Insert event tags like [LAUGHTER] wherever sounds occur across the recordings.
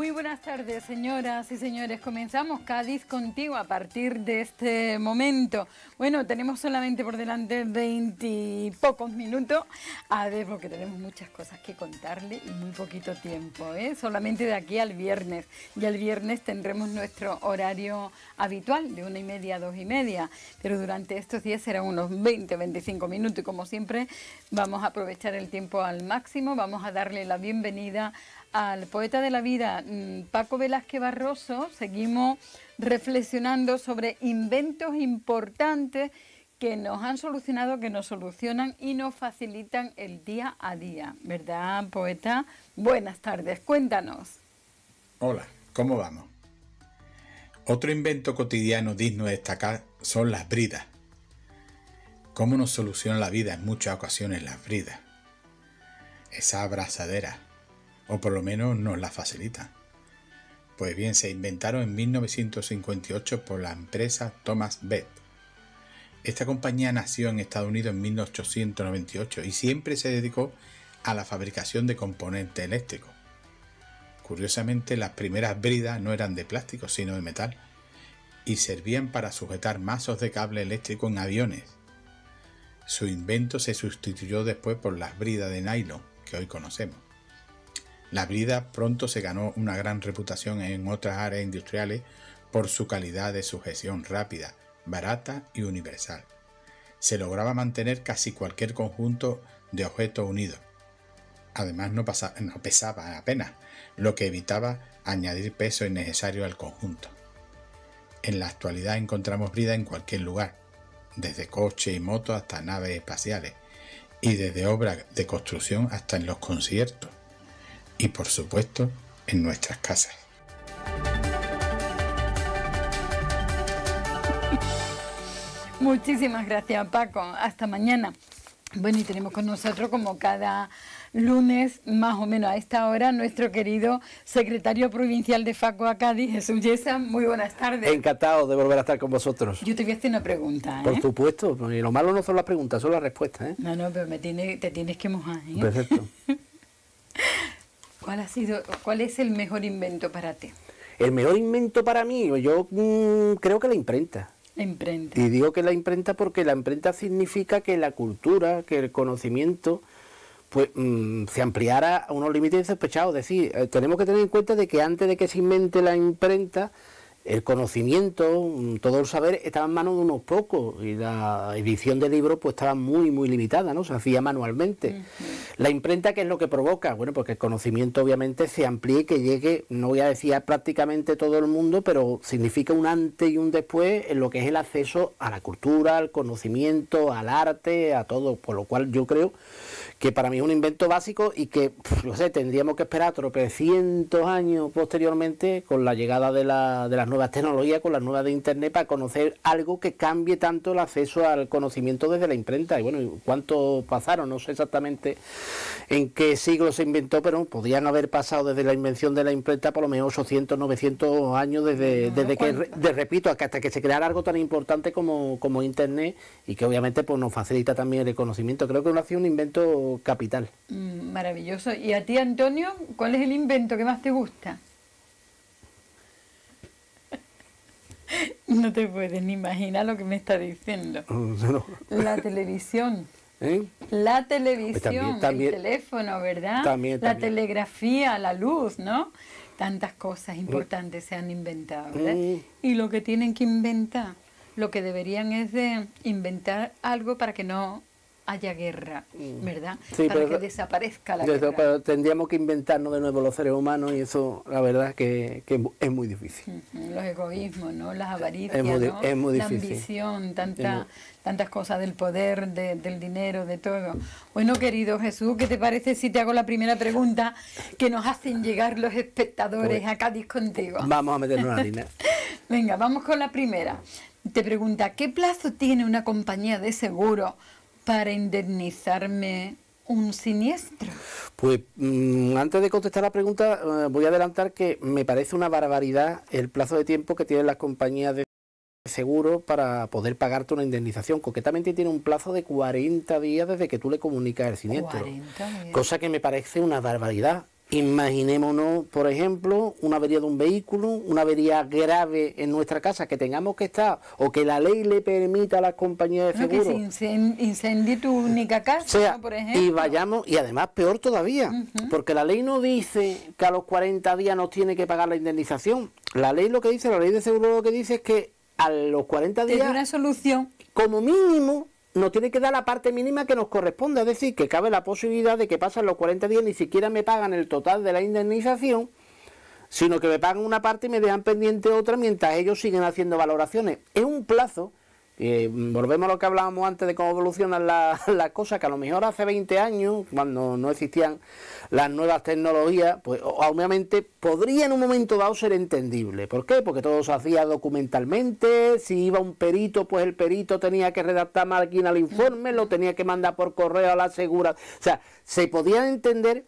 Muy buenas tardes, señoras y señores. Comenzamos Cádiz contigo a partir de este momento. Bueno, tenemos solamente por delante veintipocos minutos, a ver, porque tenemos muchas cosas que contarle y muy poquito tiempo, ¿eh? Solamente de aquí al viernes. Y el viernes tendremos nuestro horario habitual de una y media a dos y media, pero durante estos días serán unos 20, 25 minutos y como siempre vamos a aprovechar el tiempo al máximo, vamos a darle la bienvenida al poeta de la vida mm, Paco Velázquez Barroso, seguimos reflexionando sobre inventos importantes que nos han solucionado, que nos solucionan y nos facilitan el día a día. ¿Verdad, poeta? Buenas tardes, cuéntanos. Hola, ¿cómo vamos? Otro invento cotidiano digno de destacar son las bridas. ¿Cómo nos soluciona la vida en muchas ocasiones las bridas? Esa abrazadera o por lo menos nos la facilita. Pues bien, se inventaron en 1958 por la empresa Thomas Bett. Esta compañía nació en Estados Unidos en 1898 y siempre se dedicó a la fabricación de componentes eléctricos. Curiosamente, las primeras bridas no eran de plástico, sino de metal, y servían para sujetar mazos de cable eléctrico en aviones. Su invento se sustituyó después por las bridas de nylon que hoy conocemos. La brida pronto se ganó una gran reputación en otras áreas industriales por su calidad de sujeción rápida, barata y universal. Se lograba mantener casi cualquier conjunto de objetos unidos. Además no, pesaba apenas, lo que evitaba añadir peso innecesario al conjunto. En la actualidad encontramos brida en cualquier lugar, desde coche y moto hasta naves espaciales, y desde obras de construcción hasta en los conciertos y por supuesto en nuestras casas. [LAUGHS] Muchísimas gracias Paco, hasta mañana. Bueno, y tenemos con nosotros como cada lunes, más o menos a esta hora, nuestro querido secretario provincial de FACO a Cádiz, Jesús Yesa. Muy buenas tardes. Encantado de volver a estar con vosotros. Yo te voy a hacer una pregunta. ¿eh? Por supuesto, y lo malo no son las preguntas, son las respuestas. ¿eh? No, no, pero me tiene, te tienes que mojar. ¿eh? Perfecto. [LAUGHS] ¿Cuál ha sido, cuál es el mejor invento para ti? El mejor invento para mí, yo mm, creo que la imprenta. La imprenta. Y digo que la imprenta porque la imprenta significa que la cultura, que el conocimiento, pues mm, se ampliara a unos límites insospechados. Es decir, eh, tenemos que tener en cuenta de que antes de que se invente la imprenta, el conocimiento, todo el saber estaba en manos de unos pocos y la edición de libros pues estaba muy muy limitada, ¿no? Se hacía manualmente. La imprenta, ¿qué es lo que provoca? Bueno, porque el conocimiento obviamente se amplíe, que llegue, no voy a decir a prácticamente todo el mundo, pero significa un antes y un después en lo que es el acceso a la cultura, al conocimiento, al arte, a todo, por lo cual yo creo que para mí es un invento básico y que, no sé, tendríamos que esperar tropecientos años posteriormente con la llegada de, la, de las nuevas tecnologías, con las nuevas de Internet, para conocer algo que cambie tanto el acceso al conocimiento desde la imprenta. Y bueno, ¿cuánto pasaron? No sé exactamente en qué siglo se inventó, pero podrían haber pasado desde la invención de la imprenta por lo menos 800, 900 años desde, desde que, de, repito, hasta que se creara algo tan importante como, como Internet y que obviamente pues, nos facilita también el conocimiento. Creo que no ha sido un invento capital. Mm, maravilloso. ¿Y a ti, Antonio, cuál es el invento que más te gusta? [LAUGHS] No te puedes ni imaginar lo que me está diciendo. [LAUGHS] La televisión. [LAUGHS] ¿Eh? La televisión, el teléfono, ¿verdad? la telegrafía, la luz, ¿no? Tantas cosas importantes se han inventado, ¿verdad? Mm. Y lo que tienen que inventar, lo que deberían es de inventar algo para que no haya guerra, mm. ¿verdad? Para que desaparezca la guerra. Pero tendríamos que inventarnos de nuevo los seres humanos y eso, la verdad, que, que es muy difícil. Los egoísmos, ¿no? Las avaricias, es muy, ¿no? es muy La ambición, tanta, tantas cosas del poder, del dinero, de todo. Bueno, querido Jesús, ¿qué te parece si te hago la primera pregunta que nos hacen llegar los espectadores a Cádiz contigo? Vamos a meternos en la línea. [LAUGHS] Venga, vamos con la primera. Te pregunta, ¿qué plazo tiene una compañía de seguro para indemnizarme un siniestro? Pues mm, antes de contestar la pregunta, eh, voy a adelantar que me parece una barbaridad el plazo de tiempo que tienen las compañías de seguro para poder pagarte una indemnización. Concretamente tiene un plazo de 40 días desde que tú le comunicas el siniestro. Cosa que me parece una barbaridad. Imaginémonos, por ejemplo, una avería de un vehículo, una avería grave en nuestra casa, que tengamos que estar, o que la ley le permita a las compañías de seguros. que se incendie tu única casa, por ejemplo. Y vayamos, y además peor todavía, porque la ley no dice que a los 40 días nos tiene que pagar la indemnización. La ley lo que dice, la ley de seguro lo que dice es que a los 40 días... Tiene una solución. Como mínimo, nos tiene que dar la parte mínima que nos corresponde, es decir, que cabe la posibilidad de que pasen los 40 días ni siquiera me pagan el total de la indemnización, sino que me pagan una parte y me dejan pendiente otra mientras ellos siguen haciendo valoraciones. Es un plazo eh, volvemos a lo que hablábamos antes de cómo evolucionan [LAUGHS] las cosas, que a lo mejor hace 20 años, cuando no existían las nuevas tecnologías, pues obviamente podría en un momento dado ser entendible. ¿Por qué? Porque todo se hacía documentalmente, si iba un perito, pues el perito tenía que redactar en el informe, lo tenía que mandar por correo a la segura. O sea, se podía entender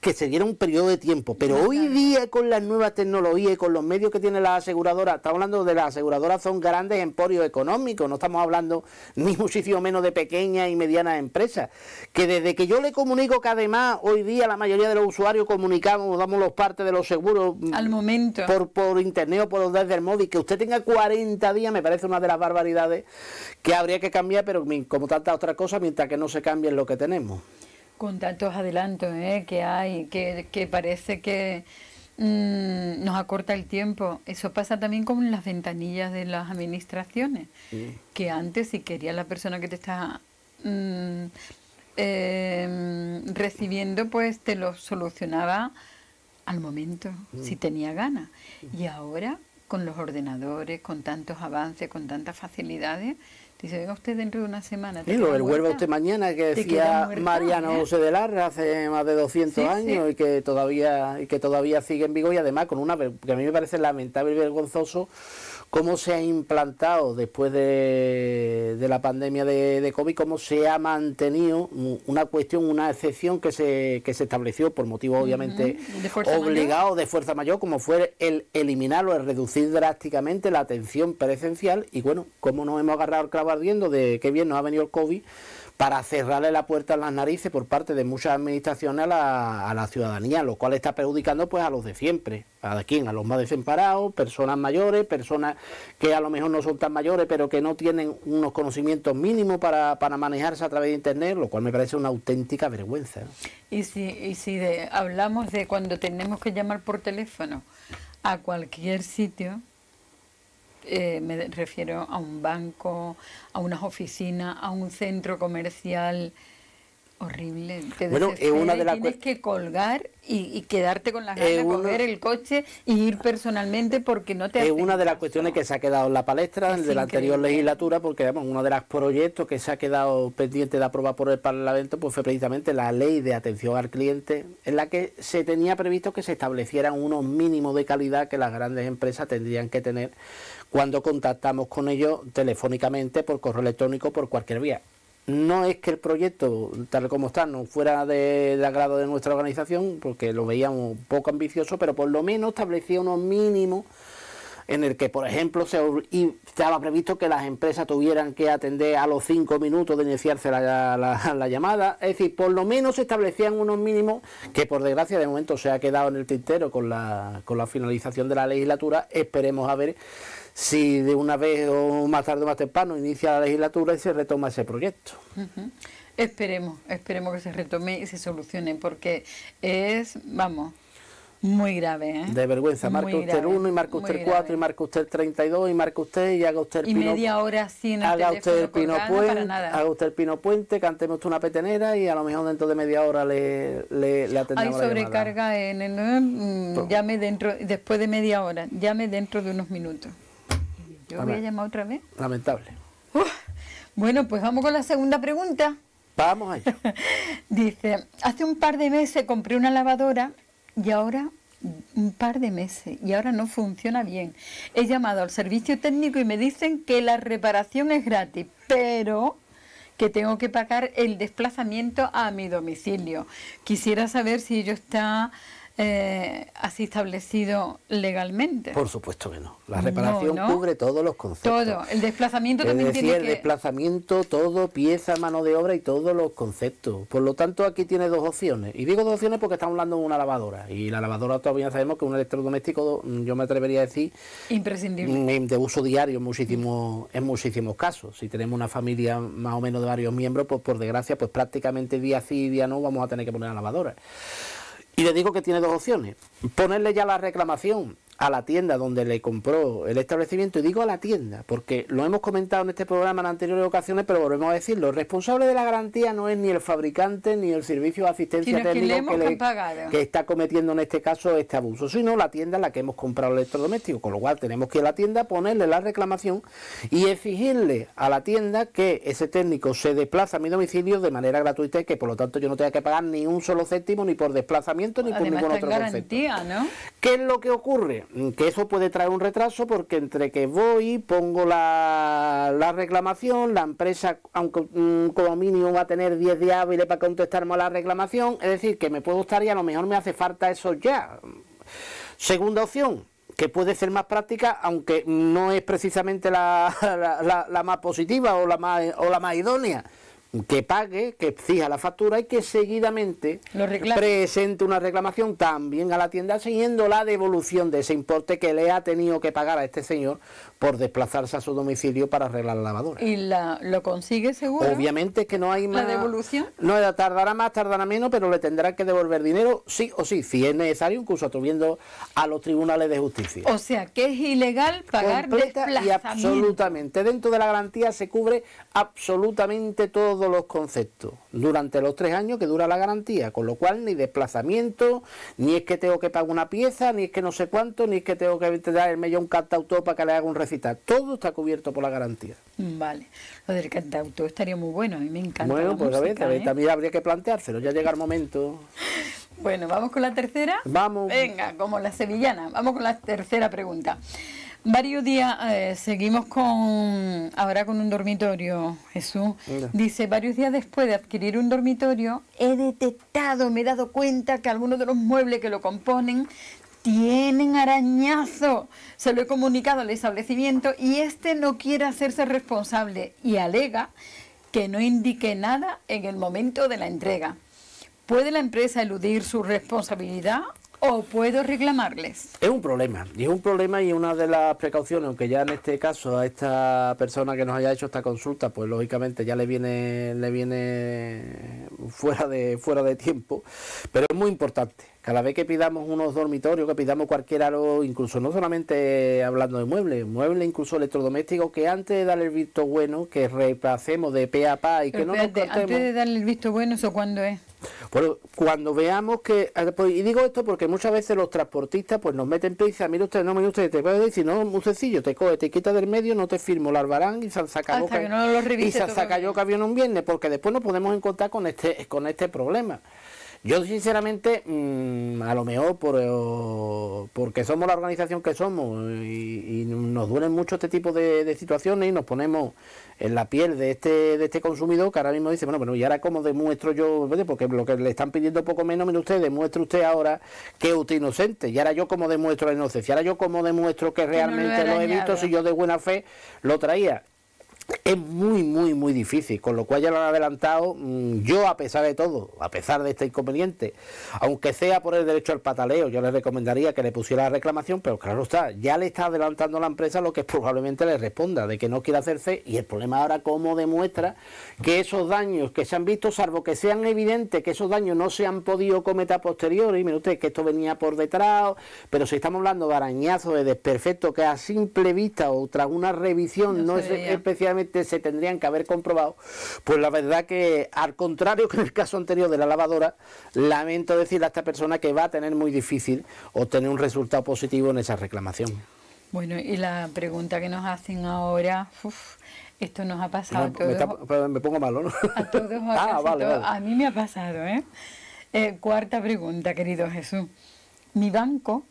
que se diera un periodo de tiempo, pero hoy día con las nuevas tecnologías y con los medios que tiene la aseguradora, estamos hablando de las aseguradoras, son grandes emporios económicos, no estamos hablando ni [LAUGHS] muchísimo menos de pequeñas y medianas empresas, que desde que yo le comunico que además hoy día la mayoría de los usuarios comunicamos, damos los partes de los seguros mm, al momento. por, por internet o por desde el móvil, que usted tenga 40 días me parece una de las barbaridades que habría que cambiar, pero como tantas otras cosas, mientras que no se cambie lo que tenemos con tantos adelantos ¿eh? que hay, que, parece que mm, nos acorta el tiempo. Eso pasa también con las ventanillas de las administraciones, que antes si quería la persona que te está mm, em, recibiendo, pues te lo solucionaba al momento, si tenía ganas. Y ahora, con los ordenadores, con tantos avances, con tantas facilidades, Dice, venga usted dentro de una semana. Sí, lo vuelva usted mañana, que decía Mariano José de Larra hace más de 200 años y que todavía y que todavía sigue en vigor y además con una que a mí me parece lamentable y vergonzoso cómo se ha implantado después de, la pandemia de, COVID, cómo se ha mantenido una cuestión, una excepción que se, que se estableció por motivo obviamente obligado de fuerza mayor, como fue el eliminarlo, el reducir drásticamente la atención presencial. Y bueno, cómo nos hemos agarrado el clavo ardiendo de qué bien nos ha venido el COVID para cerrarle la puerta en las narices por parte de muchas administraciones a la, ciudadanía, lo cual está perjudicando pues a los de siempre, a quién, a los más desamparados, personas mayores, personas que a lo mejor no son tan mayores pero que no tienen unos conocimientos mínimos para, manejarse a través de internet, lo cual me parece una auténtica vergüenza. Y si, y si hablamos de cuando tenemos que llamar por teléfono a cualquier sitio, eh, me refiero a un banco, a unas oficinas, a un centro comercial horrible. Te bueno, es una de las tienes que colgar y, quedarte con las ganas de coger el coche y ir personalmente porque no te Es una de las cuestiones que se ha quedado en la palestra de la anterior legislatura porque digamos, uno de los proyectos que se ha quedado pendiente de aprobar por el Parlamento pues fue precisamente la ley de atención al cliente en la que se tenía previsto que se establecieran unos mínimos de calidad que las grandes empresas tendrían que tener cuando contactamos con ellos telefónicamente, por correo electrónico, por cualquier vía. No es que el proyecto, tal como está, no fuera de, agrado de nuestra organización, porque lo veíamos poco ambicioso, pero por lo menos establecía unos mínimos en el que, por ejemplo, se estaba previsto que las empresas tuvieran que atender a los cinco minutos de iniciarse la, llamada. Es decir, por lo menos se establecían unos mínimos que, por desgracia, de momento se ha quedado en el tintero con la, con la finalización de la legislatura. Esperemos a ver si de una vez o más tarde o más temprano inicia la legislatura y se retoma ese proyecto. Esperemos, esperemos que se retome y se solucione, porque es, vamos, muy grave, ¿eh? De vergüenza. Marca usted el 1 y marca usted el 4 y marca usted el 32 y marca usted y haga usted el y media hora sin haga usted el pino puente, haga usted el pino puente, cantemos usted una petenera y a lo mejor dentro de media hora le, le, le atendemos Hay sobrecarga en el... Mm, llame dentro, después de media hora, llame dentro de unos minutos. Yo voy a llamar otra vez. Lamentable. bueno, pues vamos con la segunda pregunta. Vamos allá. [LAUGHS] Dice, hace un par de meses compré una lavadora y ahora un par de meses y ahora no funciona bien. He llamado al servicio técnico y me dicen que la reparación es gratis, pero que tengo que pagar el desplazamiento a mi domicilio. Quisiera saber si ello está eh, así establecido legalmente. Por supuesto que no. La reparación cubre todos los conceptos. Todo. El desplazamiento también tiene el desplazamiento, todo, pieza, mano de obra y todos los conceptos. Por lo tanto, aquí tiene dos opciones. Y digo dos opciones porque estamos hablando de una lavadora. Y la lavadora todavía sabemos que es un electrodoméstico, yo me atrevería a decir... Imprescindible. Mm, de uso diario en muchísimos, en muchísimos casos. Si tenemos una familia más o menos de varios miembros, pues por desgracia, pues prácticamente día sí y día no vamos a tener que poner la lavadora. Y le digo que tiene dos opciones. Ponerle ya la reclamación a la tienda donde le compró el establecimiento, y digo a la tienda, porque lo hemos comentado en este programa en anteriores ocasiones, pero volvemos a decirlo, el responsable de la garantía no es ni el fabricante ni el servicio de asistencia técnica que, está cometiendo en este caso este abuso, sino la tienda en la que hemos comprado el electrodoméstico, con lo cual tenemos que ir a la tienda, ponerle la reclamación y exigirle a la tienda que ese técnico se desplaza a mi domicilio de manera gratuita y que por lo tanto yo no tenga que pagar ni un solo céntimo ni por desplazamiento ni por ningún otro garantía, ¿no? ¿Qué es lo que ocurre? Que eso puede traer un retraso porque entre que voy, pongo la, la reclamación, la empresa, aunque mm, como mínimo va a tener 10 días hábiles para contestarme a la reclamación, es decir, que me puedo estar y a lo mejor me hace falta eso ya. Segunda opción, que puede ser más práctica, aunque no es precisamente la, [LAUGHS] la, la más positiva o la más, o la más idónea que pague, que fija la factura y que seguidamente presente una reclamación también a la tienda siguiendo la devolución de ese importe que le ha tenido que pagar a este señor por desplazarse a su domicilio para arreglar la lavadora. ¿Y la, lo consigue seguro? Obviamente que no hay más... ¿La devolución? No, tardará más, tardará menos, pero le tendrá que devolver dinero sí o sí, si es necesario, incluso atribuiendo a los tribunales de justicia. O sea, que es ilegal pagar Completa y absolutamente. Dentro de la garantía se cubre absolutamente todo los conceptos durante los tres años que dura la garantía, con lo cual ni desplazamiento, ni es que tengo que pagar una pieza, ni es que no sé cuánto, ni es que tengo que traerme yo un cantautor para que le haga un recital. Todo está cubierto por la garantía. Vale, lo del cantautor estaría muy bueno, a mí me encanta. Bueno, pues a ver, ¿eh? también habría que planteárselo, ya llega el momento. [LAUGHS] Bueno, vamos con la tercera. Vamos. Venga, como la sevillana, vamos con la tercera pregunta. Varios días eh, seguimos con ahora con un dormitorio, Jesús. Dice, varios días después de adquirir un dormitorio, he detectado, me he dado cuenta que algunos de los muebles que lo componen tienen arañazo. Se lo he comunicado al establecimiento y este no quiere hacerse responsable y alega que no indique nada en el momento de la entrega. ¿Puede la empresa eludir su responsabilidad o puedo reclamarles? Es un problema, y es un problema y una de las precauciones, aunque ya en este caso a esta persona que nos haya hecho esta consulta, pues lógicamente ya le viene, le viene fuera de, fuera de tiempo, pero es muy importante. Cada vez que pidamos unos dormitorios, que pidamos cualquier aro, incluso no solamente hablando de muebles, muebles incluso electrodomésticos, que antes de darle el visto bueno, que repasemos de pe a pa y que no nos cortemos. Antes de darle el visto bueno, ¿eso cuándo es? Bueno, cuando veamos que, eh, pues, y digo esto porque muchas veces los transportistas pues nos meten prisa, mira usted, no, mira usted, te puede decir, no, muy sencillo, te coge, te quita del medio, no te firmo el albarán y se saca yo que, no y se saca yo que había un viernes, porque después nos podemos encontrar con este, con este problema. Yo sinceramente, mm, a lo mejor por, eh, porque somos la organización que somos y, nos duelen mucho este tipo de, situaciones y nos ponemos en la piel de este de este consumidor que ahora mismo dice, bueno, bueno, y ahora cómo demuestro yo, porque lo que le están pidiendo poco menos, mire usted, demuestre usted ahora que es usted inocente, y ahora yo cómo demuestro la inocencia, ahora yo cómo demuestro que realmente lo he visto si yo de buena fe lo traía es muy, muy, muy difícil, con lo cual ya lo han adelantado. Mm, yo, a pesar de todo, a pesar de este inconveniente, aunque sea por el derecho al pataleo, yo le recomendaría que le pusiera la reclamación, pero claro está, ya le está adelantando a la empresa lo que probablemente le responda, de que no quiere hacerse, y el problema ahora, cómo demuestra que esos daños que se han visto, salvo que sean evidentes que esos daños no se han podido cometer a posteriori, mire usted que esto venía por detrás, pero si estamos hablando de arañazos, de desperfecto que a simple vista o tras una revisión no, es se tendrían que haber comprobado, pues la verdad que al contrario que en el caso anterior de la lavadora, lamento decirle a esta persona que va a tener muy difícil obtener un resultado positivo en esa reclamación. Bueno, y la pregunta que nos hacen ahora, esto nos ha pasado a todos. Me, pongo malo, ¿no? A todos, [LAUGHS] a, ah, a mí me ha pasado, ¿eh? ¿eh? Cuarta pregunta, querido Jesús. Mi banco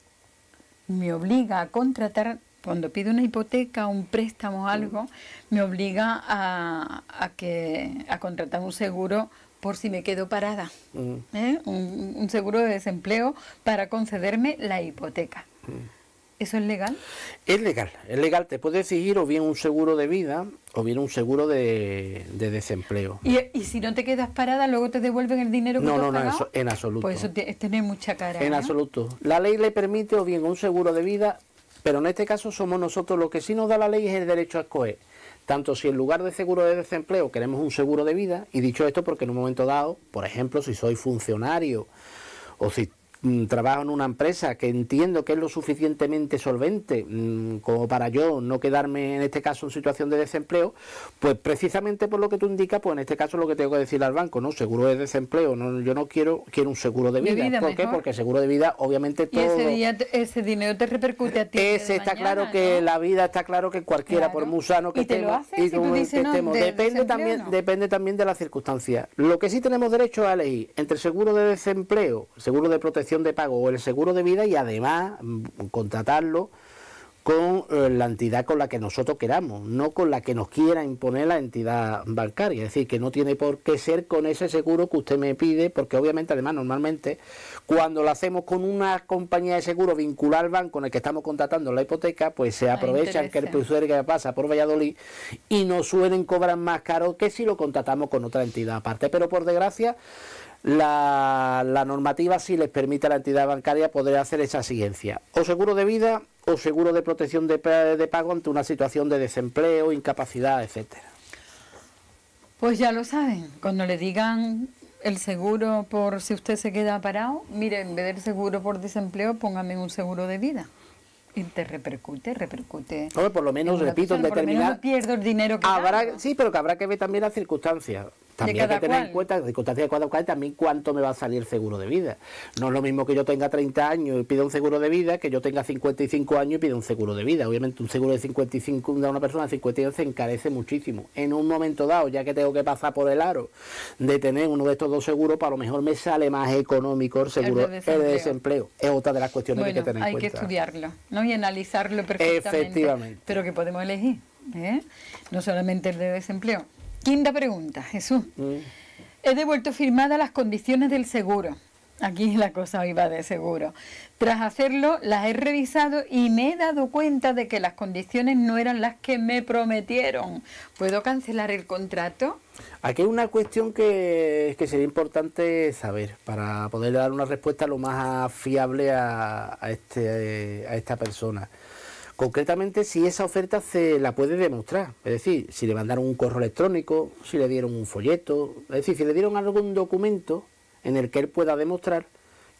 me obliga a contratar cuando pido una hipoteca, un préstamo o algo, me obliga a, que, a contratar un seguro por si me quedo parada. Mm. ¿eh? Un, un seguro de desempleo para concederme la hipoteca. Mm. ¿Eso es legal? Es legal, es legal. Te puede exigir o bien un seguro de vida o bien un seguro de, de desempleo. ¿Y, y si no te quedas parada, luego te devuelven el dinero que No, tú has no, no, en, absoluto. Pues eso te- es tener mucha cara. En ¿eh? absoluto. La ley le permite o bien un seguro de vida, pero en este caso somos nosotros lo que sí nos da la ley es el derecho a escoger. Tanto si en lugar de seguro de desempleo queremos un seguro de vida, y dicho esto porque en un momento dado, por ejemplo, si soy funcionario o si trabajo en una empresa que entiendo que es lo suficientemente solvente mm, como para yo no quedarme en este caso en situación de desempleo, pues precisamente por lo que tú indicas, pues en este caso lo que tengo que decir al banco, no, seguro de desempleo, no, yo no quiero, quiero un seguro de De vida. mejor. Porque seguro de vida, obviamente Y todo. ese, día ese dinero te repercute a ti. Ese de está mañana, claro que ¿no? la vida está claro que cualquiera, por Claro. muy sano que ¿Y estemos, si tú dices, que no, estemos, de depende también, no? depende también de las circunstancias. Lo que sí tenemos derecho a elegir entre seguro de desempleo, seguro de protección de pago o el seguro de vida y además mm, contratarlo con eh, la entidad con la que nosotros queramos, no con la que nos quiera imponer la entidad bancaria. Es decir, que no tiene por qué ser con ese seguro que usted me pide, porque obviamente, además, normalmente, cuando lo hacemos con una compañía de seguro vinculada al banco en el que estamos contratando la hipoteca, pues se Ah, aprovechan que el que pasa por Valladolid y nos suelen cobrar más caro que si lo contratamos con otra entidad aparte. Pero por desgracia, la, la normativa sí les permite a la entidad bancaria poder hacer esa exigencia. O seguro de vida o seguro de protección de, pa- de pago ante una situación de desempleo, incapacidad, etcétera. Pues ya lo saben, cuando le digan el seguro por si usted se queda parado, mire, en vez del seguro por desempleo, póngame un seguro de vida. Y te repercute, repercute. Hombre, por lo menos, repito, en persona, por lo menos determinar... no pierdo el dinero que Habrá, gano. sí, pero que habrá que ver también las circunstancias. También hay que tener en cuenta circunstancias de cada cual también cuánto me va a salir el seguro de vida. No es lo mismo que yo tenga 30 años y pida un seguro de vida que yo tenga 55 años y pida un seguro de vida. Obviamente un seguro de 55 de una persona de 52 se encarece muchísimo. En un momento dado, ya que tengo que pasar por el aro de tener uno de estos dos seguros, para lo mejor me sale más económico el seguro de el de desempleo. Es otra de las cuestiones que hay que tener en hay que cuenta. estudiarlo ¿no? y analizarlo perfectamente. Efectivamente. Pero que podemos elegir, ¿eh? no solamente el de desempleo. Quinta pregunta, Jesús. He devuelto firmadas las condiciones del seguro. Aquí la cosa iba de seguro. Tras hacerlo, las he revisado y me he dado cuenta de que las condiciones no eran las que me prometieron. ¿Puedo cancelar el contrato? Aquí hay una cuestión que, que sería importante saber para poder dar una respuesta lo más fiable a, a este, a esta persona. Concretamente, si esa oferta se la puede demostrar, es decir, si le mandaron un correo electrónico, si le dieron un folleto, es decir, si le dieron algún documento en el que él pueda demostrar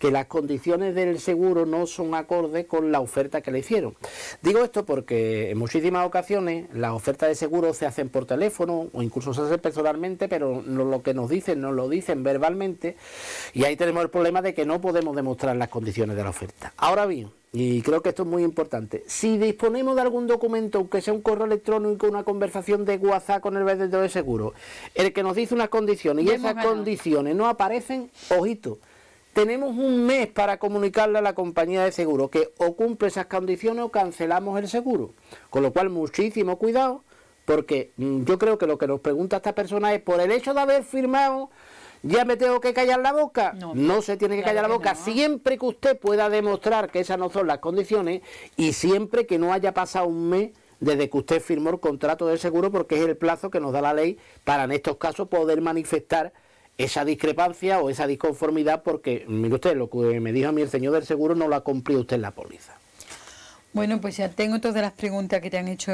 que las condiciones del seguro no son acordes con la oferta que le hicieron. Digo esto porque en muchísimas ocasiones las ofertas de seguro se hacen por teléfono o incluso se hacen personalmente, pero no- lo que nos dicen nos lo dicen verbalmente y ahí tenemos el problema de que no podemos demostrar las condiciones de la oferta. Ahora bien, y creo que esto es muy importante, si disponemos de algún documento, aunque sea un correo electrónico, una conversación de WhatsApp con el vendedor de seguro, el que nos dice unas condiciones y esas condiciones no aparecen, ojito, tenemos un mes para comunicarle a la compañía de seguro que o cumple esas condiciones o cancelamos el seguro. Con lo cual, muchísimo cuidado, porque mm, yo creo que lo que nos pregunta esta persona es, por el hecho de haber firmado, ¿ya me tengo que callar la boca? No. se tiene que Claro callar la boca, no. siempre que usted pueda demostrar que esas no son las condiciones y siempre que no haya pasado un mes desde que usted firmó el contrato del seguro, porque es el plazo que nos da la ley para en estos casos poder manifestar esa discrepancia o esa disconformidad, porque, mire usted, lo que me dijo a mí el señor del seguro no lo ha cumplido usted en la póliza. Bueno, pues ya tengo todas las preguntas que te han hecho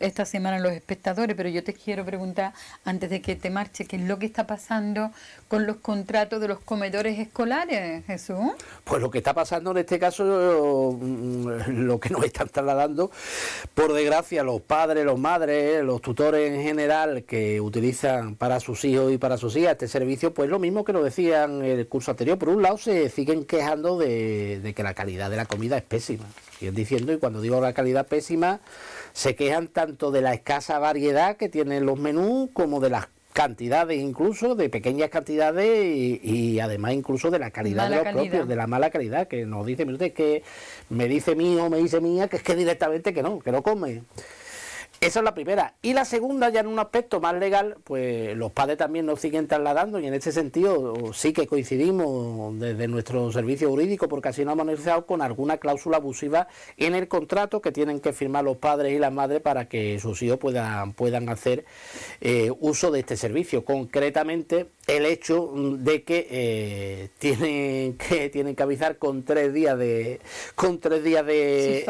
esta semana los espectadores, pero yo te quiero preguntar, antes de que te marche, ¿qué es lo que está pasando con los contratos de los comedores escolares, Jesús? Pues lo que está pasando en este caso, mm, lo que nos están trasladando, por desgracia, los padres, los madres, los tutores en general que utilizan para sus hijos y para sus hijas este servicio, pues lo mismo que lo decían el curso anterior. Por un lado, se siguen quejando de, de que la calidad de la comida es pésima. Siguen diciendo, y cuando digo la calidad pésima, se quejan tanto de la escasa variedad que tienen los menús como de las cantidades incluso, de pequeñas cantidades y, y además incluso de la calidad Mala de los calidad. propios, de la mala calidad, que nos dice, mire usted, que me dice mío, me dice mía, que es que directamente que no, que no come. Esa es la primera. Y la segunda, ya en un aspecto más legal, pues los padres también nos siguen trasladando y en este sentido sí que coincidimos desde nuestro servicio jurídico porque así nos hemos analizado con alguna cláusula abusiva en el contrato que tienen que firmar los padres y las madres para que sus hijos puedan, puedan hacer eh, uso de este servicio. Concretamente, el hecho de que eh, [LAUGHS] tienen que tienen que avisar con tres días de con tres días de,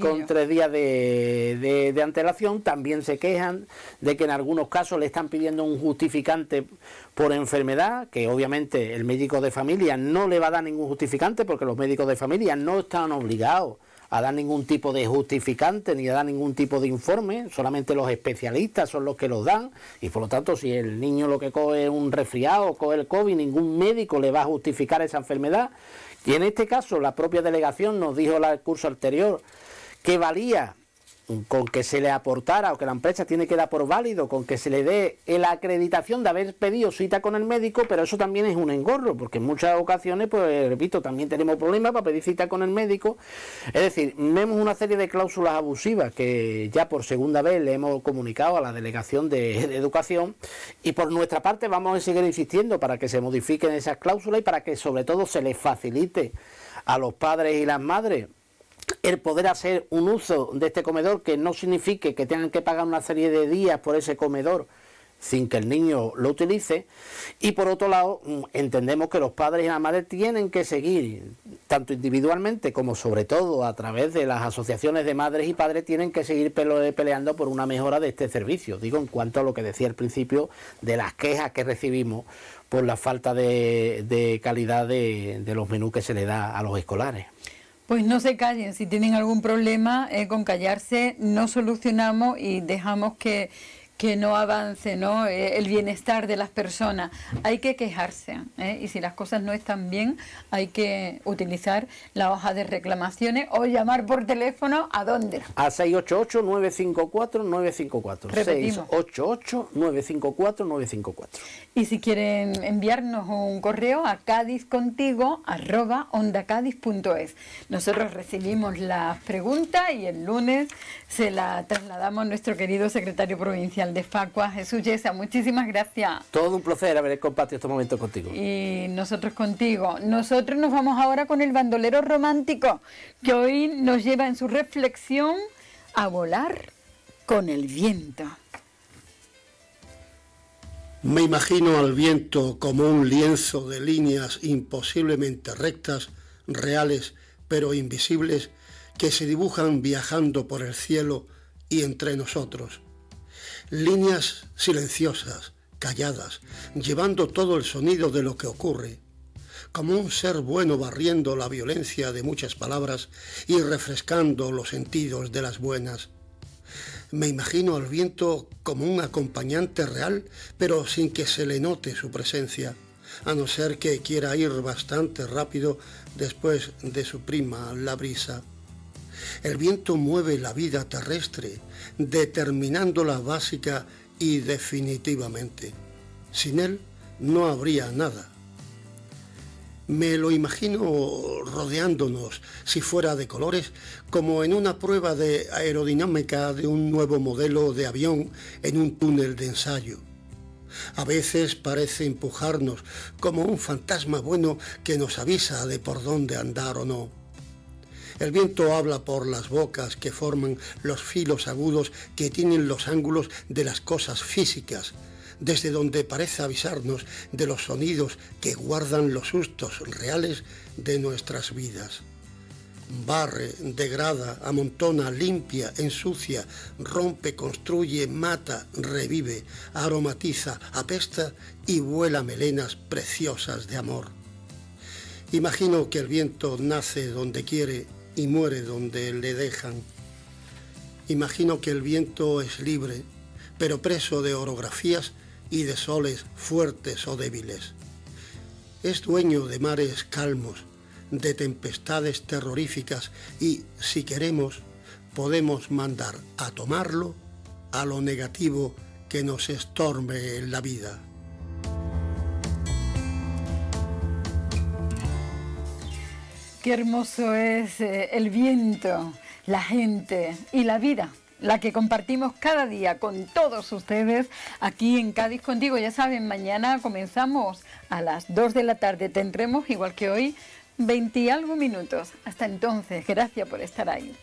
con tres días de, de, antelación también se quejan de que en algunos casos le están pidiendo un justificante por enfermedad que obviamente el médico de familia no le va a dar ningún justificante porque los médicos de familia no están obligados a dar ningún tipo de justificante ni a dar ningún tipo de informe, solamente los especialistas son los que los dan y por lo tanto si el niño lo que coge es un resfriado coge el COVID, ningún médico le va a justificar esa enfermedad. Y en este caso la propia delegación nos dijo en el curso anterior que valía con que se le aportara o que la empresa tiene que dar por válido, con que se le dé la acreditación de haber pedido cita con el médico, pero eso también es un engorro, porque en muchas ocasiones, pues repito, también tenemos problemas para pedir cita con el médico. Es decir, vemos una serie de cláusulas abusivas que ya por segunda vez le hemos comunicado a la Delegación de, de Educación y por nuestra parte vamos a seguir insistiendo para que se modifiquen esas cláusulas y para que sobre todo se les facilite a los padres y las madres el poder hacer un uso de este comedor que no signifique que tengan que pagar una serie de días por ese comedor sin que el niño lo utilice. Y por otro lado, mm, entendemos que los padres y las madres tienen que seguir, tanto individualmente como sobre todo a través de las asociaciones de madres y padres, tienen que seguir peleando por una mejora de este servicio. Digo, en cuanto a lo que decía al principio de las quejas que recibimos por la falta de, calidad de los menús que se le da a los escolares. Pues no se callen, si tienen algún problema, eh, con callarse no solucionamos y dejamos que, que no avance ¿no? Eh, el bienestar de las personas. Hay que quejarse ¿eh? y si las cosas no están bien hay que utilizar la hoja de reclamaciones o llamar por teléfono a dónde. A 688-954-954. Repetimos. 688-954-954. Y si quieren enviarnos un correo a cadizcontigo@ondacadiz.es. Nosotros recibimos las preguntas y el lunes se la trasladamos a nuestro querido secretario provincial de Facua, Jesús Yesa. Muchísimas gracias. Todo un placer haber compartido este momento contigo. Y nosotros contigo. Nosotros nos vamos ahora con el bandolero romántico, que hoy nos lleva en su reflexión a volar con el viento. Me imagino al viento como un lienzo de líneas imposiblemente rectas, reales pero invisibles, que se dibujan viajando por el cielo y entre nosotros. Líneas silenciosas, calladas, llevando todo el sonido de lo que ocurre, como un ser bueno barriendo la violencia de muchas palabras y refrescando los sentidos de las buenas me imagino al viento como un acompañante real, pero sin que se le note su presencia, a no ser que quiera ir bastante rápido después de su prima la brisa. El viento mueve la vida terrestre, determinándola básica y definitivamente. Sin él no habría nada. Me lo imagino rodeándonos, si fuera de colores, como en una prueba de aerodinámica de un nuevo modelo de avión en un túnel de ensayo. A veces parece empujarnos como un fantasma bueno que nos avisa de por dónde andar o no. El viento habla por las bocas que forman los filos agudos que tienen los ángulos de las cosas físicas, desde donde parece avisarnos de los sonidos que guardan los sustos reales de nuestras vidas. Barre, degrada, amontona, limpia, ensucia, rompe, construye, mata, revive, aromatiza, apesta y vuela melenas preciosas de amor. Imagino que el viento nace donde quiere y muere donde le dejan. Imagino que el viento es libre, pero preso de orografías y de soles fuertes o débiles. Es dueño de mares calmos, de tempestades terroríficas y, si queremos, podemos mandar a tomarlo a lo negativo que nos estorbe en la vida. Qué hermoso es eh, el viento, la gente y la vida la que compartimos cada día con todos ustedes aquí en Cádiz contigo. Ya saben, mañana comenzamos a las 2 de la tarde. Tendremos, igual que hoy, 20 y algo minutos. Hasta entonces, gracias por estar ahí.